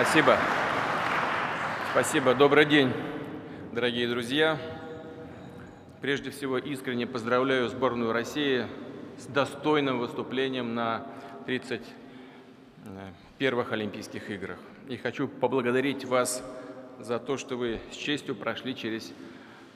Спасибо. Спасибо. Добрый день, дорогие друзья. Прежде всего, искренне поздравляю сборную России с достойным выступлением на 31-х э, Олимпийских играх. И хочу поблагодарить вас за то, что вы с честью прошли через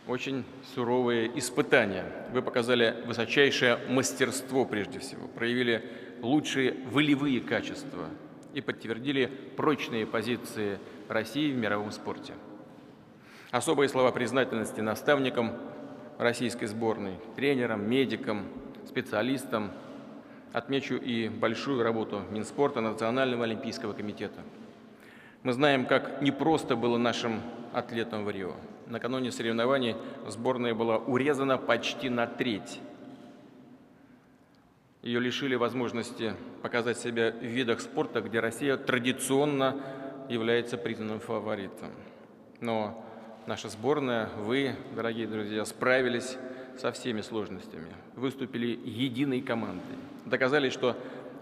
очень суровые испытания. Вы показали высочайшее мастерство прежде всего, проявили лучшие волевые качества и подтвердили прочные позиции России в мировом спорте. Особые слова признательности наставникам российской сборной, тренерам, медикам, специалистам. Отмечу и большую работу Минспорта, Национального олимпийского комитета. Мы знаем, как непросто было нашим атлетам в Рио. Накануне соревнований сборная была урезана почти на треть. Ее лишили возможности показать себя в видах спорта, где Россия традиционно является признанным фаворитом. Но наша сборная, вы, дорогие друзья, справились со всеми сложностями, выступили единой командой, доказали, что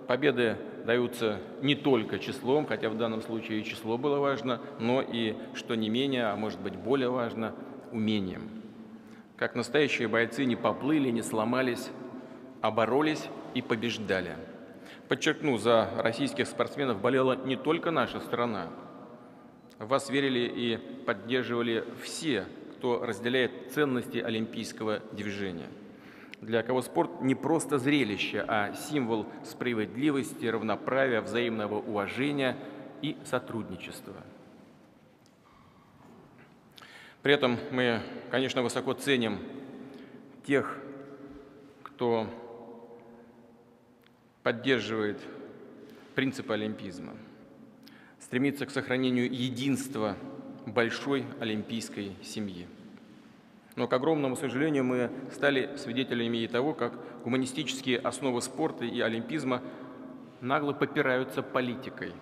победы даются не только числом, хотя в данном случае и число было важно, но и, что не менее, а может быть более важно, умением. Как настоящие бойцы не поплыли, не сломались, а боролись и побеждали. Подчеркну, за российских спортсменов болела не только наша страна. Вас верили и поддерживали все, кто разделяет ценности олимпийского движения – для кого спорт не просто зрелище, а символ справедливости, равноправия, взаимного уважения и сотрудничества. При этом мы, конечно, высоко ценим тех, кто поддерживает принципы олимпизма, стремится к сохранению единства большой олимпийской семьи. Но, к огромному сожалению, мы стали свидетелями и того, как гуманистические основы спорта и олимпизма нагло попираются политикой,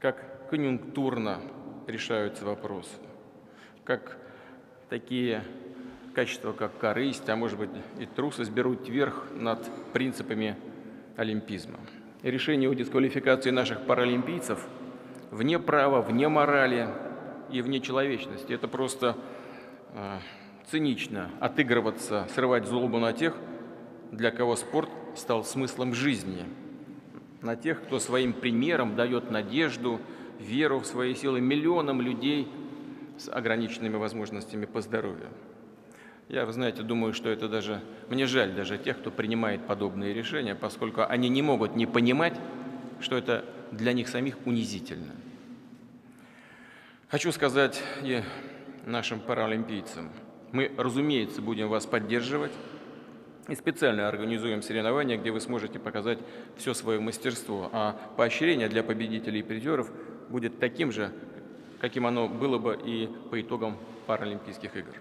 как конъюнктурно решаются вопросы, как такие качества, как корысть, а может быть и трусость, берут верх над принципами олимпизма. Решение о дисквалификации наших паралимпийцев вне права, вне морали и вне человечности. Это просто Э, цинично отыгрываться, срывать злобу на тех, для кого спорт стал смыслом жизни, на тех, кто своим примером дает надежду, веру в свои силы миллионам людей с ограниченными возможностями по здоровью. Я, вы знаете, думаю, что это даже, мне жаль даже тех, кто принимает подобные решения, поскольку они не могут не понимать, что это для них самих унизительно. Хочу сказать и нашим паралимпийцам. Мы, разумеется, будем вас поддерживать и специально организуем соревнования, где вы сможете показать все свое мастерство. А поощрение для победителей и призеров будет таким же, каким оно было бы и по итогам Паралимпийских игр.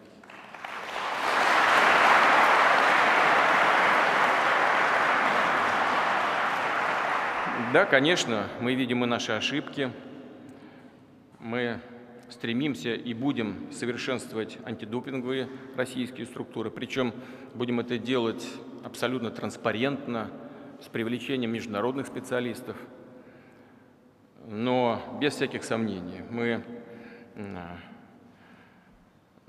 Да, конечно, мы видим и наши ошибки. Мы стремимся и будем совершенствовать антидопинговые российские структуры. Причем будем это делать абсолютно транспарентно, с привлечением международных специалистов. Но без всяких сомнений мы,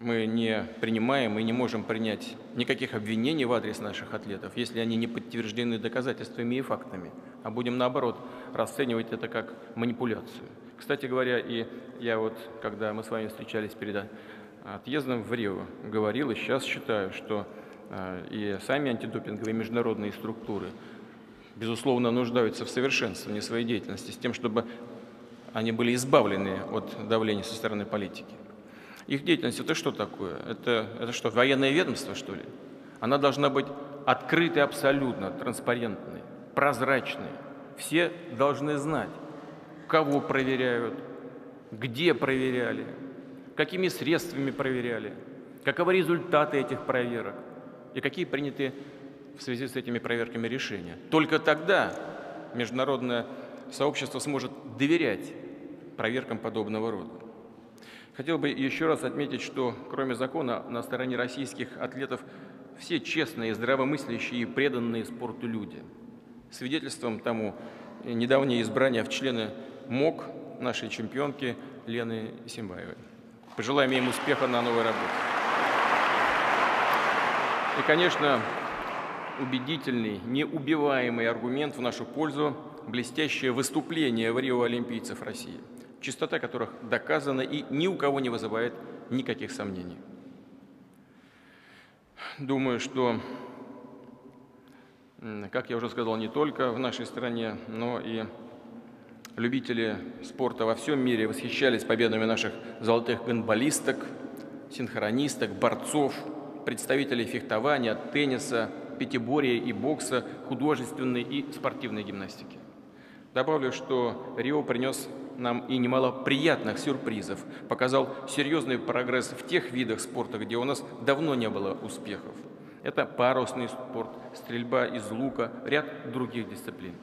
мы не принимаем и не можем принять никаких обвинений в адрес наших атлетов, если они не подтверждены доказательствами и фактами, а будем наоборот расценивать это как манипуляцию. Кстати говоря, и я вот, когда мы с вами встречались перед отъездом в Рио, говорил и сейчас считаю, что э, и сами антидопинговые международные структуры, безусловно, нуждаются в совершенствовании своей деятельности с тем, чтобы они были избавлены от давления со стороны политики. Их деятельность – это что такое? Это, это что, военное ведомство, что ли? Она должна быть открытой абсолютно, транспарентной, прозрачной. Все должны знать, кого проверяют, где проверяли, какими средствами проверяли, каковы результаты этих проверок и какие приняты в связи с этими проверками решения. Только тогда международное сообщество сможет доверять проверкам подобного рода. Хотел бы еще раз отметить, что кроме закона на стороне российских атлетов все честные, здравомыслящие и преданные спорту люди. Свидетельством тому недавнее избрание в члены МОК нашей чемпионки Лены Симбаевой. Пожелаем им успеха на новой работе. И, конечно, убедительный, неубиваемый аргумент в нашу пользу – блестящее выступление в Рио олимпийцев России, чистота которых доказана и ни у кого не вызывает никаких сомнений. Думаю, что, как я уже сказал, не только в нашей стране, но и любители спорта во всем мире восхищались победами наших золотых гандболисток, синхронисток, борцов, представителей фехтования, тенниса, пятиборья и бокса, художественной и спортивной гимнастики. Добавлю, что Рио принес нам и немало приятных сюрпризов, показал серьезный прогресс в тех видах спорта, где у нас давно не было успехов. Это парусный спорт, стрельба из лука, ряд других дисциплин.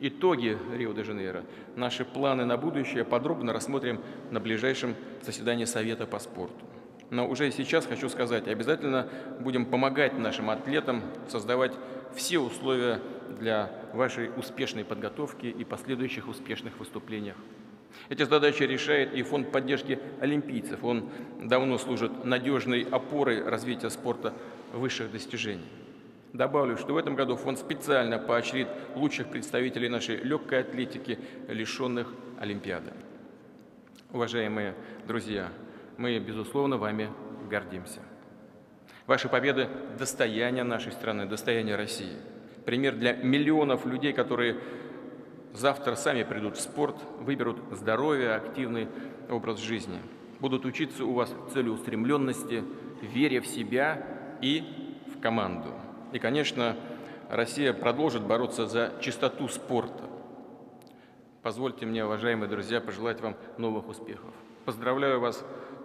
Итоги Рио-де-Жанейро, наши планы на будущее подробно рассмотрим на ближайшем заседании Совета по спорту. Но уже сейчас хочу сказать, обязательно будем помогать нашим атлетам создавать все условия для вашей успешной подготовки и последующих успешных выступлениях. Эти задачи решает и Фонд поддержки олимпийцев. Он давно служит надежной опорой развития спорта высших достижений. Добавлю, что в этом году фонд специально поощрит лучших представителей нашей легкой атлетики, лишенных Олимпиады. Уважаемые друзья, мы, безусловно, вами гордимся. Ваши победы – достояние нашей страны, достояние России. Пример для миллионов людей, которые завтра сами придут в спорт, выберут здоровье, активный образ жизни, будут учиться у вас целеустремленности, вере в себя и в команду. И, конечно, Россия продолжит бороться за чистоту спорта. Позвольте мне, уважаемые друзья, пожелать вам новых успехов. Поздравляю вас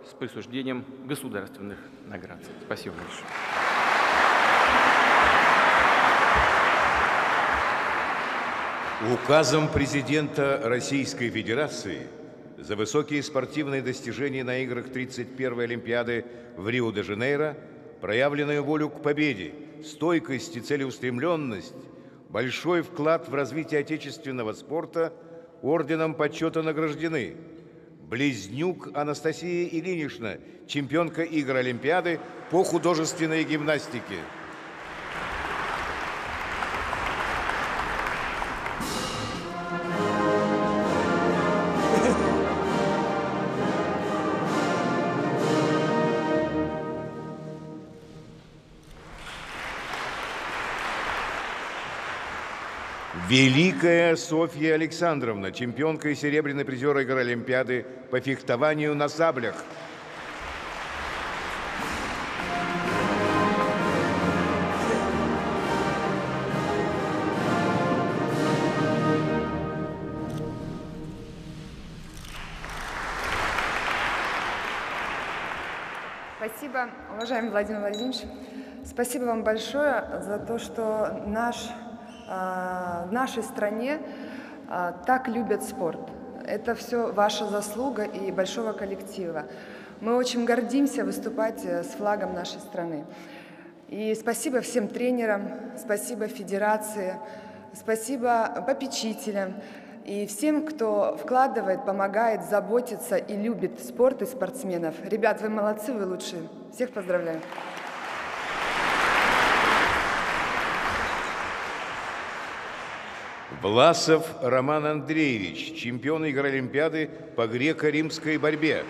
с присуждением государственных наград. Спасибо большое. Указом президента Российской Федерации за высокие спортивные достижения на играх 31-й Олимпиады в Рио-де-Жанейро, проявленную волю к победе – стойкость и целеустремленность, большой вклад в развитие отечественного спорта орденом почета награждены. Близнюк Анастасия Ильинична, чемпионка игр Олимпиады по художественной гимнастике. Великая Софья Александровна, чемпионка и серебряный призер игр Олимпиады по фехтованию на саблях. Спасибо, уважаемый Владимир Владимирович. Спасибо вам большое за то, что наш в нашей стране а, так любят спорт. Это все ваша заслуга и большого коллектива. Мы очень гордимся выступать э, с флагом нашей страны. И спасибо всем тренерам, спасибо федерации, спасибо попечителям и всем, кто вкладывает, помогает, заботится и любит спорт и спортсменов. Ребят, вы молодцы, вы лучшие. Всех поздравляю. Власов Роман Андреевич, чемпион игр Олимпиады по греко-римской борьбе.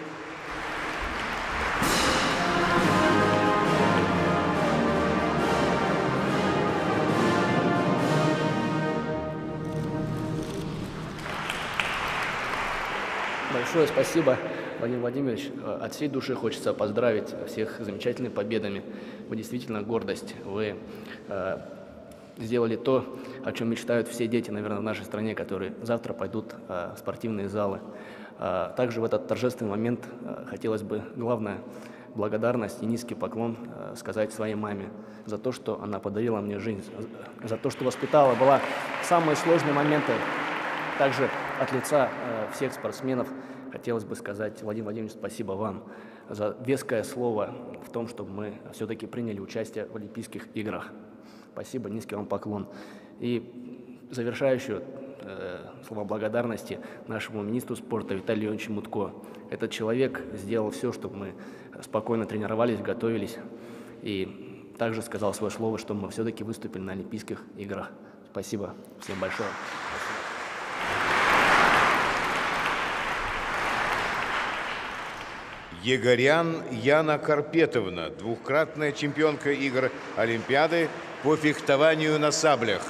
Большое спасибо, Владимир Владимирович. От всей души хочется поздравить всех замечательными победами. Вы действительно гордость. Вы э, сделали то, о чем мечтают все дети, наверное, в нашей стране, которые завтра пойдут э, в спортивные залы. Э, также в этот торжественный момент э, хотелось бы, главное, благодарность и низкий поклон сказать своей маме за то, что она подарила мне жизнь, за то, что воспитала, была самые сложные моменты. Также от лица всех спортсменов хотелось бы сказать, Владимир Владимирович, спасибо вам за веское слово в том, чтобы мы все-таки приняли участие в Олимпийских играх. Спасибо, низкий вам поклон. И завершающую э, слова благодарности нашему министру спорта Виталию Леонидовичу Мутко. Этот человек сделал все, чтобы мы спокойно тренировались, готовились и также сказал свое слово, что мы все-таки выступили на Олимпийских играх. Спасибо всем большое. Егорян Яна Карпетовна, двукратная чемпионка игр Олимпиады по фехтованию на саблях.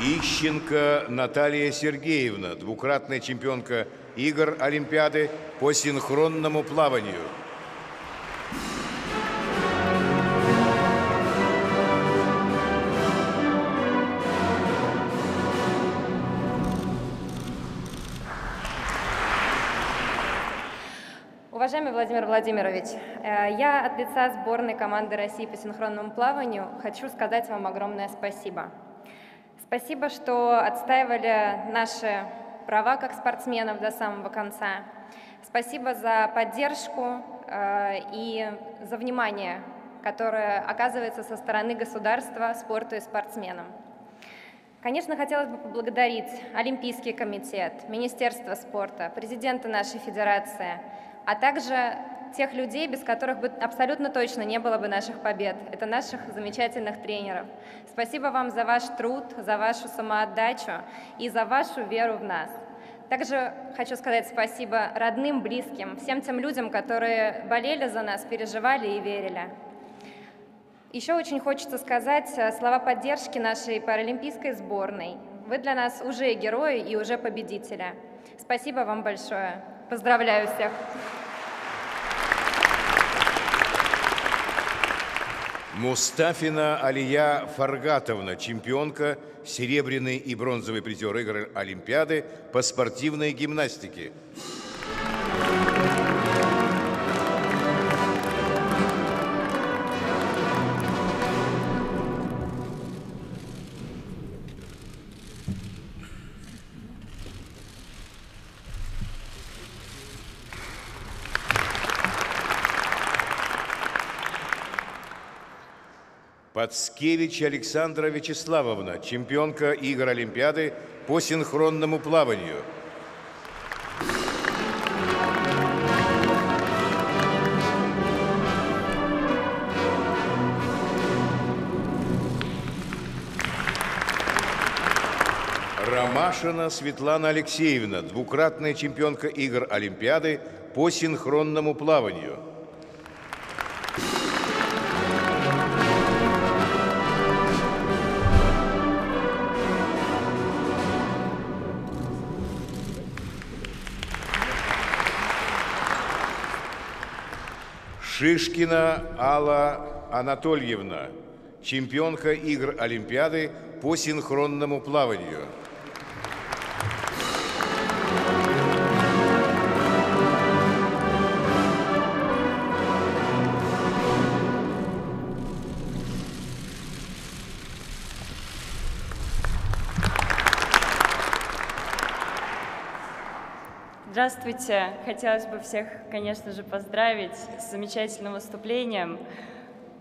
Ищенко Наталья Сергеевна, двукратная чемпионка игр Олимпиады по синхронному плаванию. Уважаемый Владимир Владимирович, э, я от лица сборной команды России по синхронному плаванию хочу сказать вам огромное спасибо. Спасибо, что отстаивали наши права как спортсменов до самого конца. Спасибо за поддержку э, и за внимание, которое оказывается со стороны государства спорту и спортсменам. Конечно, хотелось бы поблагодарить Олимпийский комитет, Министерство спорта, президента нашей федерации, а также тех людей, без которых бы абсолютно точно не было бы наших побед. Это наших замечательных тренеров. Спасибо вам за ваш труд, за вашу самоотдачу и за вашу веру в нас. Также хочу сказать спасибо родным, близким, всем тем людям, которые болели за нас, переживали и верили. Еще очень хочется сказать э, слова поддержки нашей паралимпийской сборной. Вы для нас уже герои и уже победители. Спасибо вам большое. Поздравляю всех. Мустафина Алия Фаргатовна, чемпионка, серебряный и бронзовый призер игр Олимпиады по спортивной гимнастике. Пацкевич Александра Вячеславовна, чемпионка игр Олимпиады по синхронному плаванию. Ромашина Светлана Алексеевна, двукратная чемпионка игр Олимпиады по синхронному плаванию. Шишкина Алла Анатольевна, чемпионка игр Олимпиады по синхронному плаванию. Здравствуйте! Хотелось бы всех, конечно же, поздравить с замечательным выступлением.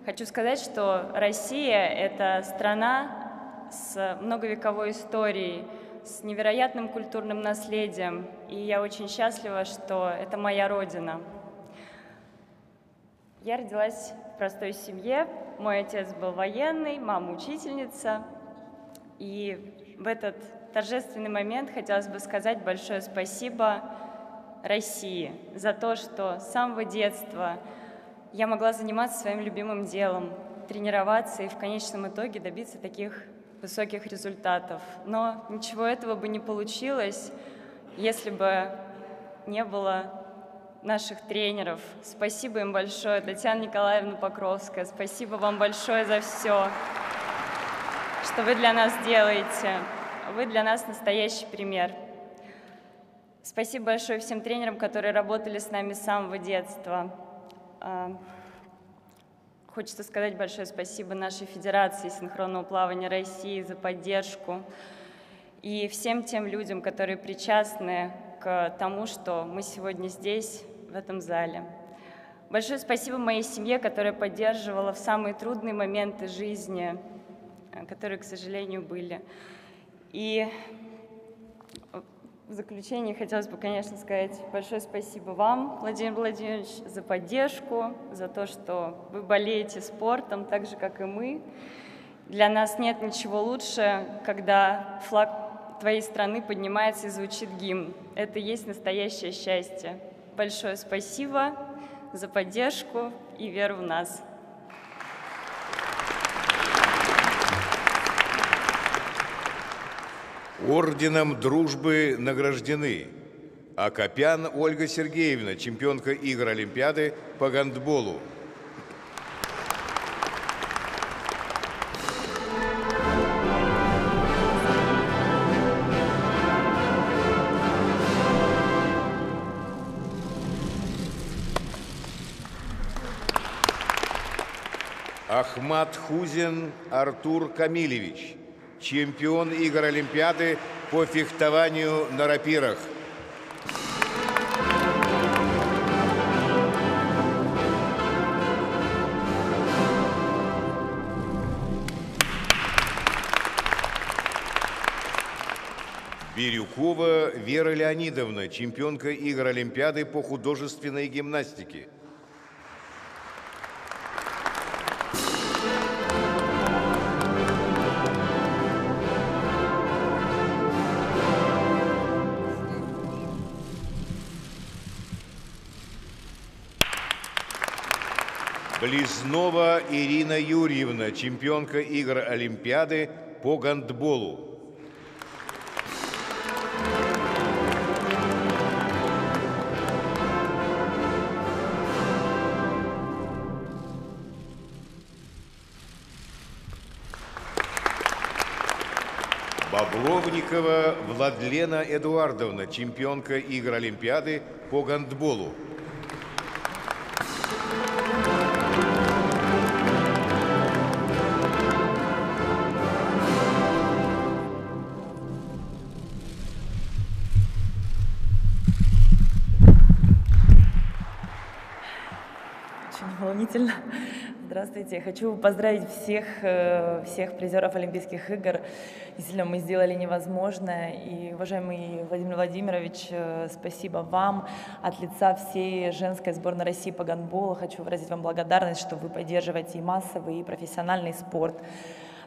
Хочу сказать, что Россия — это страна с многовековой историей, с невероятным культурным наследием, и я очень счастлива, что это моя родина. Я родилась в простой семье, мой отец был военный, мама учительница, и в этот торжественный момент хотелось бы сказать большое спасибо России за то, что с самого детства я могла заниматься своим любимым делом, тренироваться и в конечном итоге добиться таких высоких результатов. Но ничего этого бы не получилось, если бы не было наших тренеров. Спасибо им большое, Татьяна Николаевна Покровская, спасибо вам большое за все, что вы для нас делаете. Вы для нас настоящий пример. Спасибо большое всем тренерам, которые работали с нами с самого детства. А, хочется сказать большое спасибо нашей Федерации синхронного плавания России за поддержку. и всем тем людям, которые причастны к тому, что мы сегодня здесь, в этом зале. Большое спасибо моей семье, которая поддерживала в самые трудные моменты жизни, э, которые, к сожалению, были. И в заключение хотелось бы, конечно, сказать большое спасибо вам, Владимир Владимирович, за поддержку, за то, что вы болеете спортом, так же, как и мы. Для нас нет ничего лучше, когда флаг твоей страны поднимается и звучит гимн. Это и есть настоящее счастье. Большое спасибо за поддержку и веру в нас. Орденом дружбы награждены Акопян Ольга Сергеевна, чемпионка игр Олимпиады по гандболу. Ахмат Хузин Артур Камилевич – чемпион игр Олимпиады по фехтованию на рапирах. Бирюкова Вера Леонидовна, чемпионка игр Олимпиады по художественной гимнастике. Близнова Ирина Юрьевна, чемпионка игр Олимпиады по гандболу. Бобровникова Владлена Эдуардовна, чемпионка игр Олимпиады по гандболу. Здравствуйте. Хочу поздравить всех, э, всех призеров Олимпийских игр. Действительно, мы сделали невозможное. И, уважаемый Владимир Владимирович, э, спасибо вам. От лица всей женской сборной России по гандболу хочу выразить вам благодарность, что вы поддерживаете и массовый, и профессиональный спорт.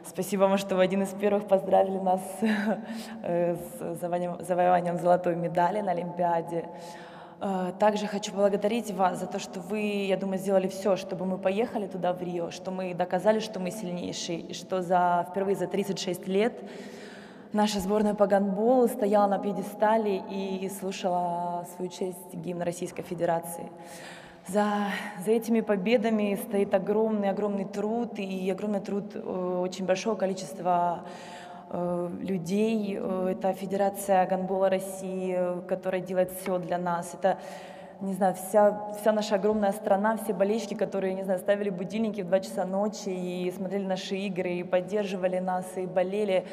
Спасибо вам, что вы один из первых поздравили нас э, с завоеванием золотой медали на Олимпиаде. Э, также хочу поблагодарить вас за то, что вы, я думаю, сделали все, чтобы мы поехали туда, в Рио, что мы доказали, что мы сильнейшие, и что за, впервые за 36 лет наша сборная по гандболу стояла на пьедестале и слушала свою честь гимн Российской Федерации. За, за этими победами стоит огромный-огромный труд и огромный труд э, очень большого количества людей. Э, это Федерация гандбола России, которая делает все для нас. Это не знаю, вся, вся наша огромная страна, все болельщики, которые, не знаю, ставили будильники в 2 часа ночи и смотрели наши игры, и поддерживали нас, и болели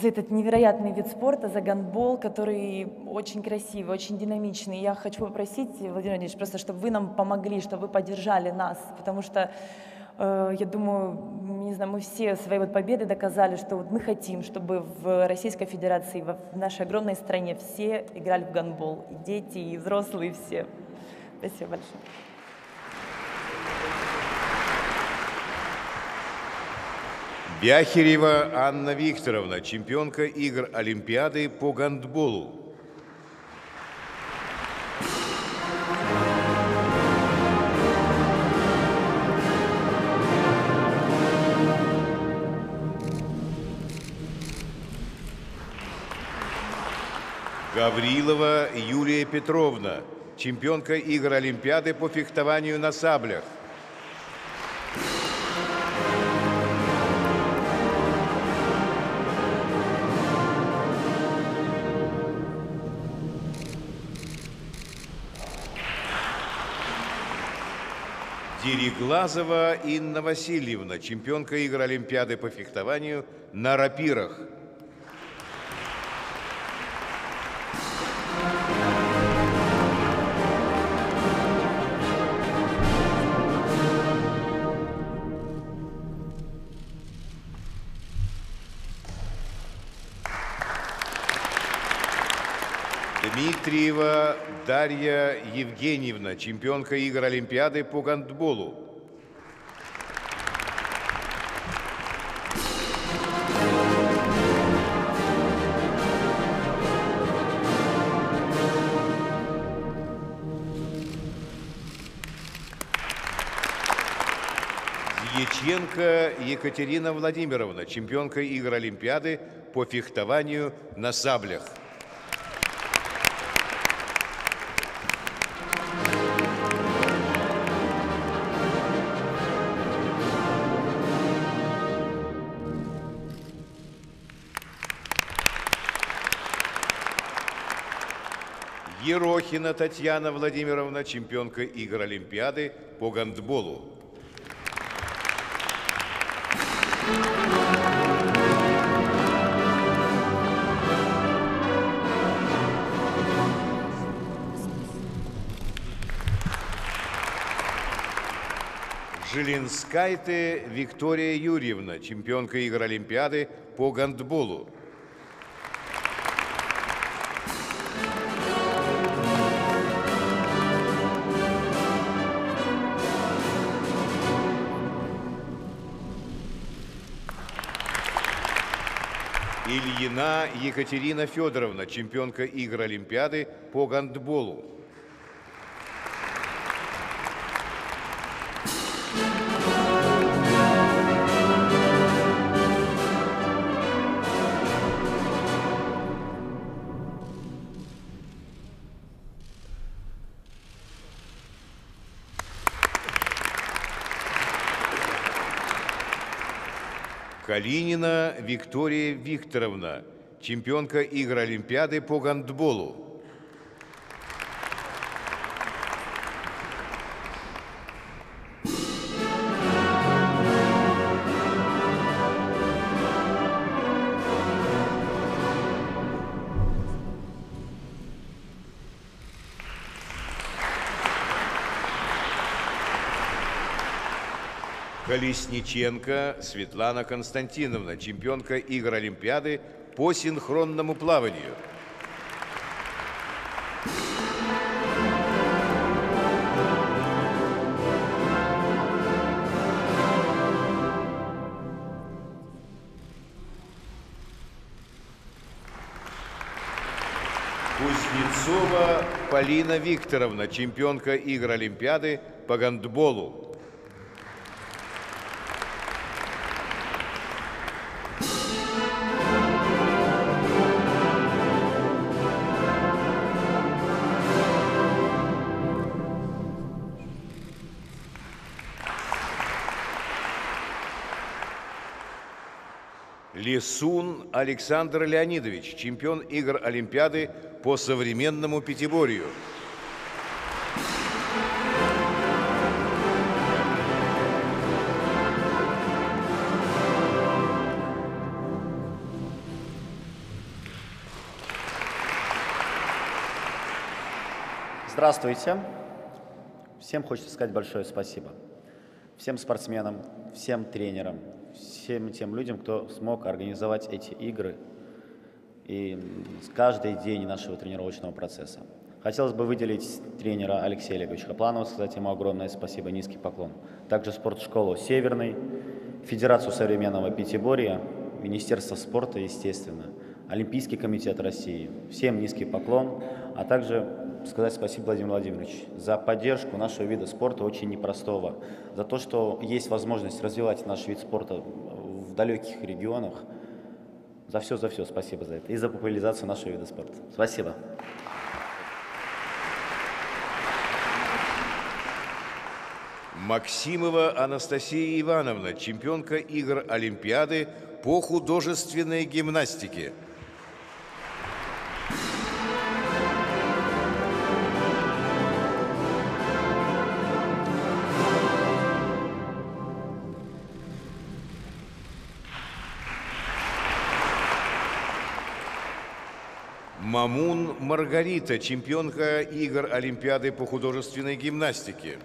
за этот невероятный вид спорта, за гандбол, который очень красивый, очень динамичный. Я хочу попросить, Владимир Владимирович, просто чтобы вы нам помогли, чтобы вы поддержали нас, потому что Э, я думаю, не знаю, мы все своей вот победы доказали, что вот мы хотим, чтобы в Российской Федерации, в нашей огромной стране все играли в гандбол, и дети, и взрослые, все. Спасибо большое. Бяхерева Анна Викторовна, чемпионка игр Олимпиады по гандболу. Гаврилова Юлия Петровна, чемпионка игр Олимпиады по фехтованию на саблях. Дереглазова Инна Васильевна, чемпионка игр Олимпиады по фехтованию на рапирах. Дарья Евгеньевна, чемпионка игр Олимпиады по гандболу. Дьяченко Екатерина Владимировна, чемпионка игр Олимпиады по фехтованию на саблях. Ерохина Татьяна Владимировна, чемпионка игр Олимпиады по гандболу. Жилинскайте Виктория Юрьевна, чемпионка игр Олимпиады по гандболу. Екатерина Федоровна, чемпионка игр Олимпиады по гандболу. Калинина Виктория Викторовна, чемпионка игр Олимпиады по гандболу. Колесниченко Светлана Константиновна, чемпионка игр Олимпиады по синхронному плаванию. Кузнецова Полина Викторовна, чемпионка игр Олимпиады по гандболу. Александр Леонидович, чемпион игр Олимпиады по современному пятиборью. Здравствуйте. Всем хочется сказать большое спасибо. Всем спортсменам, всем тренерам, всем тем людям, кто смог организовать эти игры и каждый день нашего тренировочного процесса. Хотелось бы выделить тренера Алексея Олеговича Хапланова, сказать ему огромное спасибо, низкий поклон. Также спортшколу «Северный», Федерацию современного пятиборья, Министерство спорта, естественно, Олимпийский комитет России. Всем низкий поклон, а также сказать спасибо, Владимир Владимирович, за поддержку нашего вида спорта очень непростого, за то, что есть возможность развивать наш вид спорта в далеких регионах. За все, за все спасибо за это. И за популяризацию нашего вида спорта. Спасибо. Максимова Анастасия Ивановна, чемпионка игр Олимпиады по художественной гимнастике. Мамун Маргарита, чемпионка игр Олимпиады по художественной гимнастике.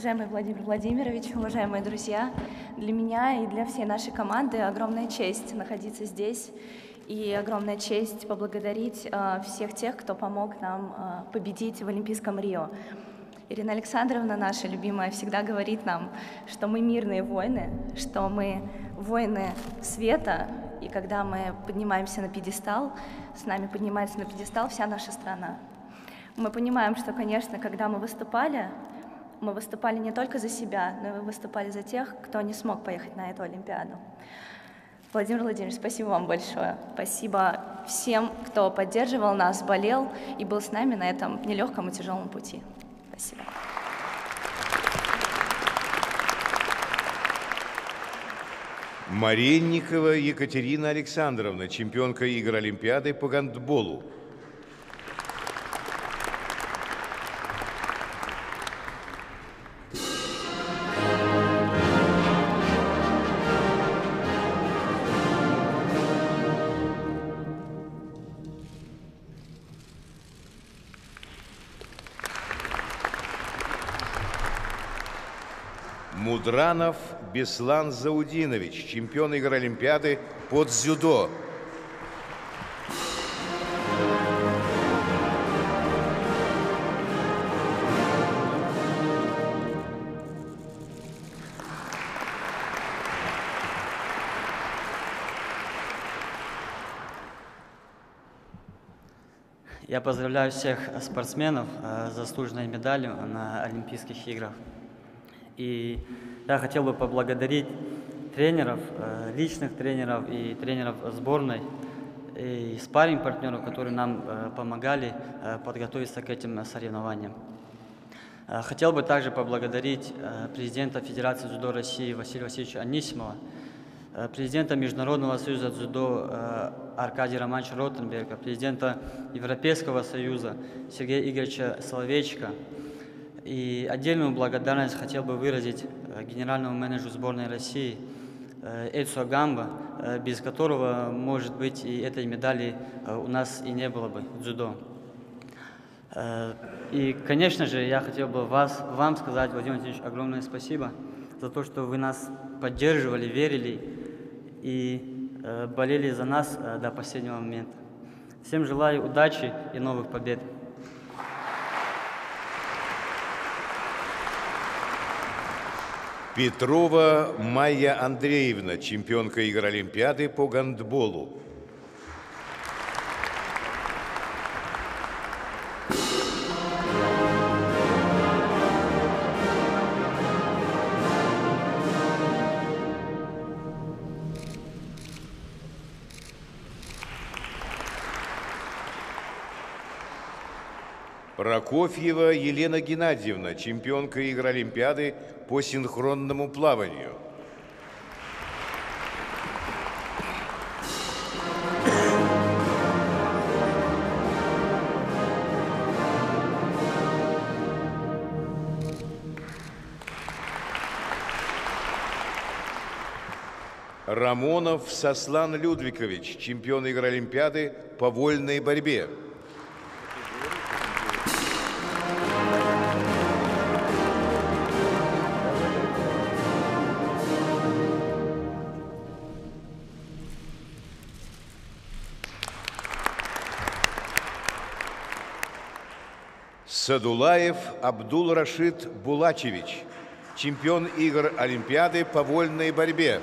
Уважаемый Владимир Владимирович, уважаемые друзья, для меня и для всей нашей команды огромная честь находиться здесь и огромная честь поблагодарить э, всех тех, кто помог нам э, победить в Олимпийском Рио. Ирина Александровна, наша любимая, всегда говорит нам, что мы мирные воины, что мы воины света, и когда мы поднимаемся на пьедестал, с нами поднимается на пьедестал вся наша страна. Мы понимаем, что, конечно, когда мы выступали, мы выступали не только за себя, но и выступали за тех, кто не смог поехать на эту Олимпиаду. Владимир Владимирович, спасибо вам большое. Спасибо всем, кто поддерживал нас, болел и был с нами на этом нелегком и тяжелом пути. Спасибо. Маренникова Екатерина Александровна, чемпионка игр Олимпиады по гандболу. Мудранов Беслан Заудинович, чемпион игр Олимпиады под дзюдо. Я поздравляю всех спортсменов с заслуженной медалью на Олимпийских играх. И я хотел бы поблагодарить тренеров, э, личных тренеров и тренеров сборной, и спарринг партнеров, которые нам э, помогали э, подготовиться к этим соревнованиям. Хотел бы также поблагодарить президента Федерации дзюдо России Василия Васильевича Анисимова, президента Международного союза дзюдо Аркадия Романовича Ротенберга, президента Европейского союза Сергея Игоревича Соловейчика, и отдельную благодарность хотел бы выразить генеральному менеджеру сборной России э, Эдсу Агамба, э, без которого, может быть, и этой медали у нас и не было бы дзюдо. И, конечно же, я хотел бы вас, вам сказать, Владимир Владимирович, огромное спасибо за то, что вы нас поддерживали, верили и болели за нас до последнего момента. Всем желаю удачи и новых побед. Петрова Майя Андреевна, чемпионка игр Олимпиады по гандболу. Прокофьева Елена Геннадьевна, чемпионка игр Олимпиады по синхронному плаванию. Рамонов Сослан Людвикович, чемпион игр Олимпиады по вольной борьбе. Садулаев Абдул Рашид Булачевич, чемпион игр Олимпиады по вольной борьбе.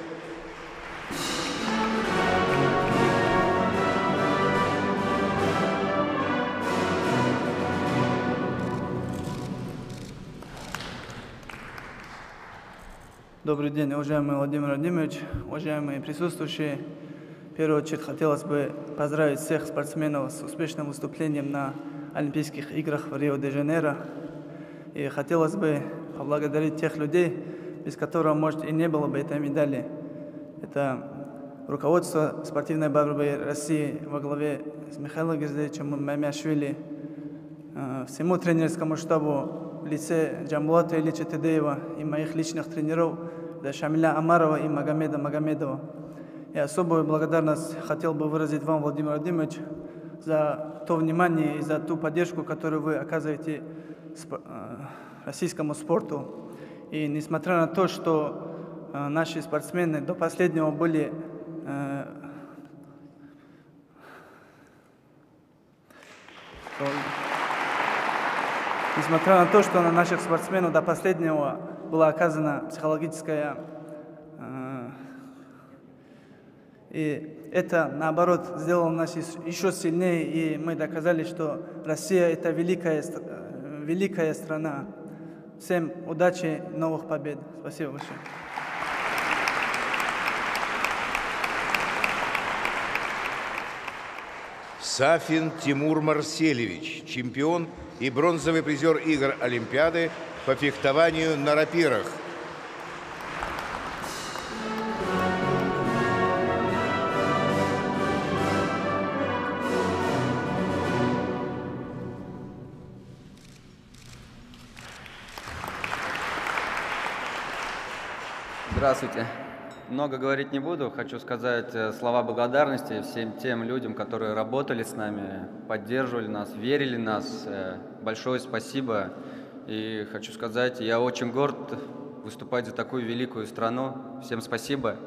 Добрый день, уважаемый Владимир Владимирович, уважаемые присутствующие. В первую очередь хотелось бы поздравить всех спортсменов с успешным выступлением на Олимпийских играх в Рио-де-Жанейро. И хотелось бы поблагодарить тех людей, без которых, может, и не было бы этой медали. Это руководство спортивной борьбы России во главе с Михаилом Герзевичем Мамяшвили, э, всему тренерскому штабу в лице Джамбулата Ильича Тедеева и моих личных тренеров Шамиля Амарова и Магомеда Магомедова. И особую благодарность хотел бы выразить вам, Владимир Владимирович, за то внимание и за ту поддержку, которую вы оказываете э, российскому спорту. И несмотря на то, что э, наши спортсмены до последнего были э, Несмотря на то, что на наших спортсменов до последнего была оказана психологическая и это, наоборот, сделало нас еще сильнее, и мы доказали, что Россия – это великая, э, великая страна. Всем удачи, новых побед. Спасибо большое. Сафин Тимур Марселевич, чемпион и бронзовый призер игр Олимпиады по фехтованию на рапирах. Здравствуйте. Много говорить не буду. Хочу сказать э, слова благодарности всем тем людям, которые работали с нами, поддерживали нас, верили в нас. Э, большое спасибо. И хочу сказать, я очень горд выступать за такую великую страну. Всем спасибо.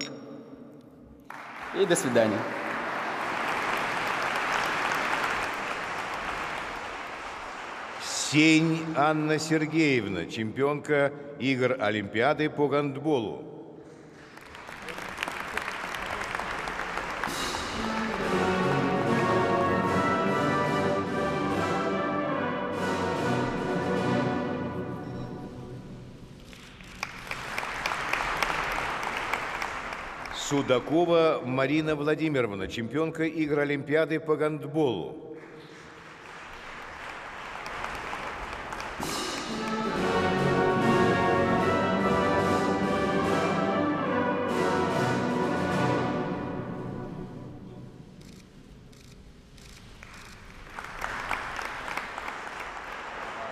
И до свидания. Сень Анна Сергеевна, чемпионка игр Олимпиады по гандболу. Судакова Марина Владимировна, чемпионка игр Олимпиады по гандболу.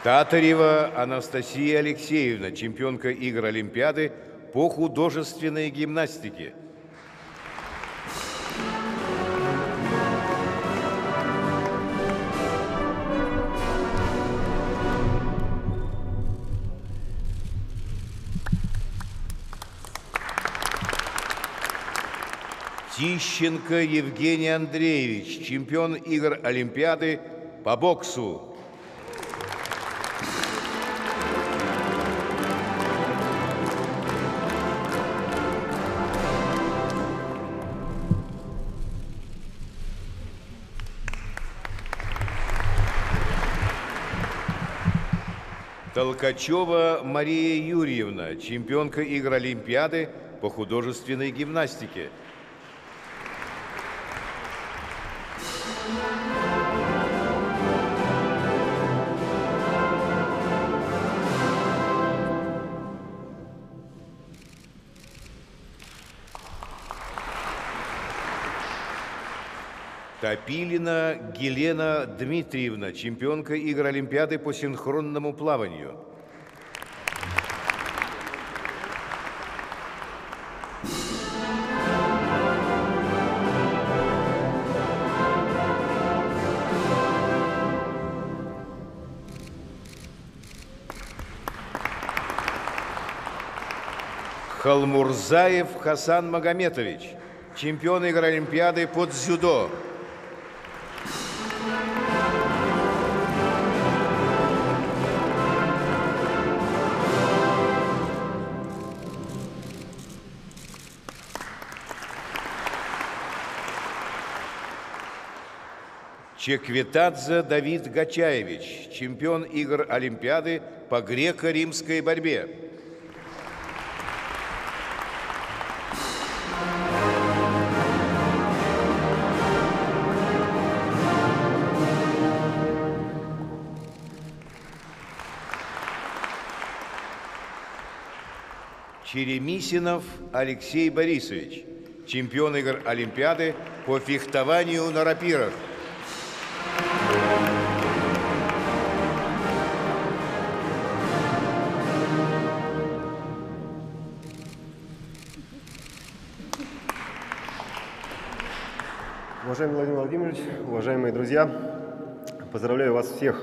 Татарева Анастасия Алексеевна, чемпионка игр Олимпиады по художественной гимнастике. Тищенко Евгений Андреевич, чемпион игр Олимпиады по боксу. Толкачева Мария Юрьевна, чемпионка игр Олимпиады по художественной гимнастике. Топилина Гелена Дмитриевна, чемпионка игр Олимпиады по синхронному плаванию. Халмурзаев Хасан Магометович, чемпион игр Олимпиады по дзюдо. Чеквитадзе Давид Гачаевич, чемпион игр Олимпиады по греко-римской борьбе. Черемисинов Алексей Борисович, чемпион игр Олимпиады по фехтованию на рапирах. Уважаемый Владимир Владимирович, уважаемые друзья, поздравляю вас всех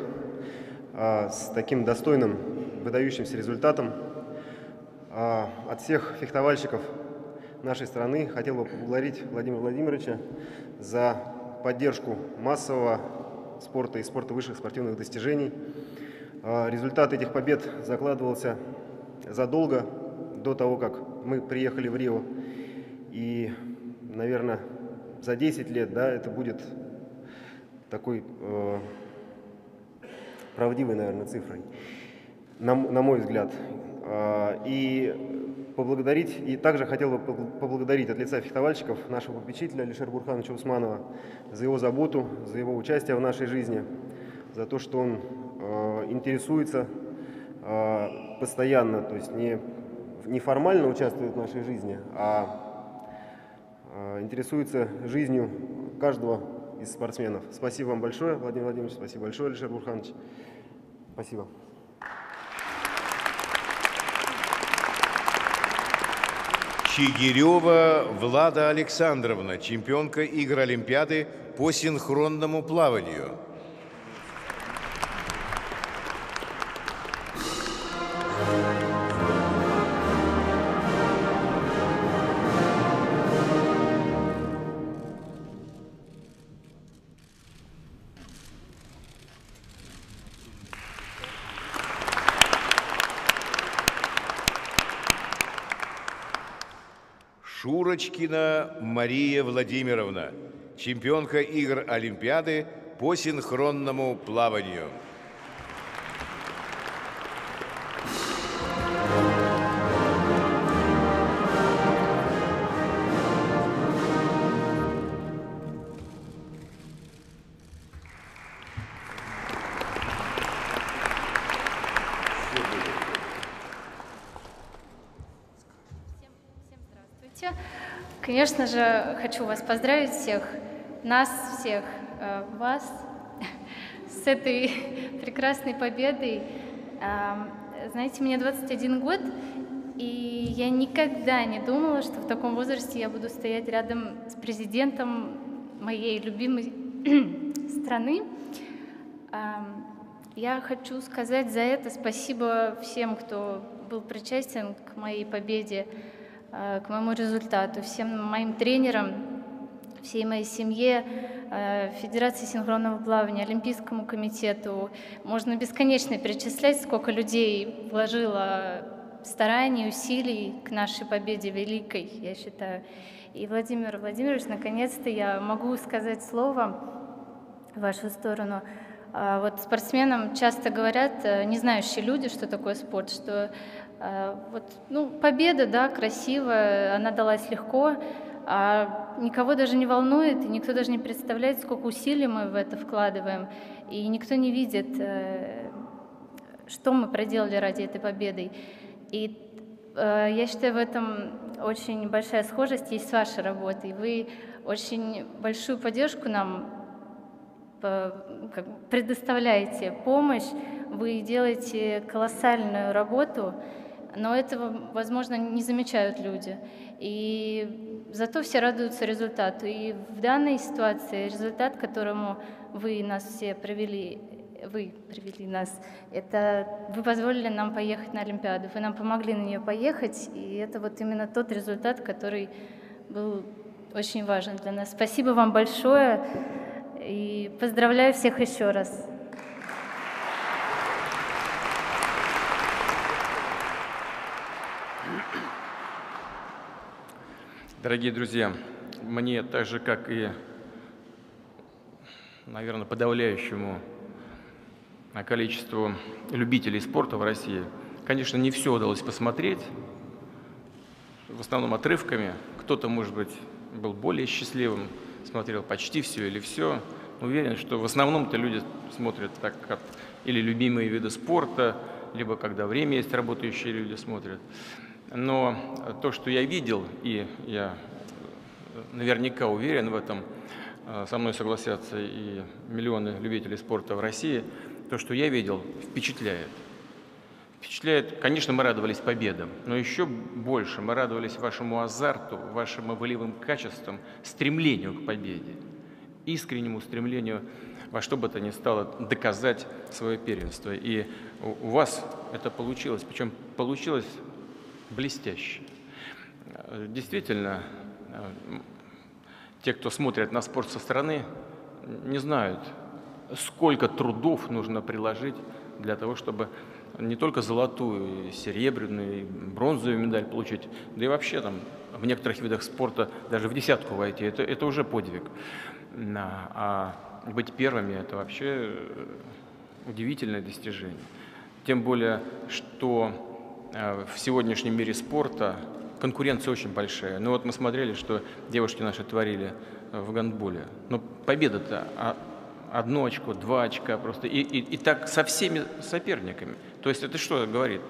а, с таким достойным, выдающимся результатом. А, от всех фехтовальщиков нашей страны хотел бы поблагодарить Владимира Владимировича за поддержку массового спорта и спорта высших спортивных достижений. А, результат этих побед закладывался задолго до того, как мы приехали в Рио. И, наверное, за 10 лет да, это будет такой э, правдивой, наверное, цифрой, на, на мой взгляд. Э, и поблагодарить, и также хотел бы поблагодарить от лица фехтовальщиков нашего попечителя Алишера Бурхановича Усманова за его заботу, за его участие в нашей жизни, за то, что он э, интересуется э, постоянно, то есть не, не формально участвует в нашей жизни, а интересуется жизнью каждого из спортсменов. Спасибо вам большое, Владимир Владимирович, спасибо большое, Алишер Бурханович. Спасибо. Чигирева Влада Александровна, чемпионка игр Олимпиады по синхронному плаванию. Шурочкина Мария Владимировна, чемпионка игр Олимпиады по синхронному плаванию. Конечно же, хочу вас поздравить всех, нас всех, э, вас с этой прекрасной победой. Знаете, мне 21 год, и я никогда не думала, что в таком возрасте я буду стоять рядом с президентом моей любимой страны. Я хочу сказать за это спасибо всем, кто был причастен к моей победе. Э, к моему результату, всем моим тренерам, всей моей семье, э, Федерации синхронного плавания, Олимпийскому комитету. Можно бесконечно перечислять, сколько людей вложило стараний, усилий к нашей победе великой, я считаю. И, Владимир Владимирович, наконец-то я могу сказать слово в вашу сторону. А вот спортсменам часто говорят, э, не знающие люди, что такое спорт, что Э, вот, ну, победа, да, красивая, она далась легко, а никого даже не волнует, и никто даже не представляет, сколько усилий мы в это вкладываем, и никто не видит, э, что мы проделали ради этой победы. И э, я считаю, в этом очень большая схожесть есть с вашей работой. Вы очень большую поддержку нам предоставляете, помощь, вы делаете колоссальную работу, но этого, возможно, не замечают люди. И зато все радуются результату. И в данной ситуации результат, которому вы нас все привели, вы привели нас, это вы позволили нам поехать на Олимпиаду, вы нам помогли на нее поехать, и это вот именно тот результат, который был очень важен для нас. Спасибо вам большое и поздравляю всех еще раз. Дорогие друзья, мне так же, как и, наверное, подавляющему количеству любителей спорта в России, конечно, не все удалось посмотреть, в основном отрывками. Кто-то, может быть, был более счастливым, смотрел почти все или все. Уверен, что в основном-то люди смотрят так, как или любимые виды спорта, либо когда время есть, работающие люди смотрят. Но то, что я видел, и я наверняка уверен в этом, э, со мной согласятся и миллионы любителей спорта в России, то, что я видел, впечатляет. Впечатляет, конечно, мы радовались победам, но еще больше мы радовались вашему азарту, вашим волевым качествам, стремлению к победе, искреннему стремлению во что бы то ни стало доказать свое первенство. И у вас это получилось, причем получилось блестяще. Действительно, те, кто смотрит на спорт со стороны, не знают, сколько трудов нужно приложить для того, чтобы не только золотую, серебряную, бронзовую медаль получить, да и вообще там в некоторых видах спорта даже в десятку войти, это, это уже подвиг. А быть первыми – это вообще удивительное достижение. Тем более, что э, в сегодняшнем мире спорта конкуренция очень большая. Ну вот мы смотрели, что девушки наши творили в гандболе. Но победа-то а одно очко, два очка просто. И, и, и так со всеми соперниками. То есть это что говорит?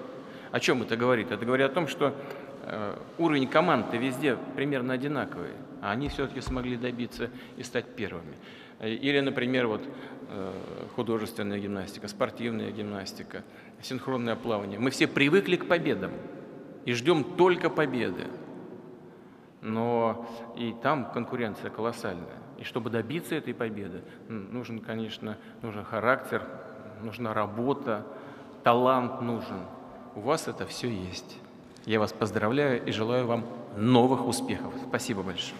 О чем это говорит? Это говорит о том, что э, уровень команды везде примерно одинаковый, а они все-таки смогли добиться и стать первыми. Или, например, вот э, художественная гимнастика, спортивная гимнастика, синхронное плавание. Мы все привыкли к победам и ждем только победы. Но и там конкуренция колоссальная. И чтобы добиться этой победы, нужен, конечно, нужен характер, нужна работа, талант нужен. У вас это все есть. Я вас поздравляю и желаю вам новых успехов. Спасибо большое.